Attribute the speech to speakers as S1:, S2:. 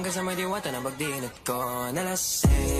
S1: ka sa may diwata na pagdinot ko Nalasing Kagabi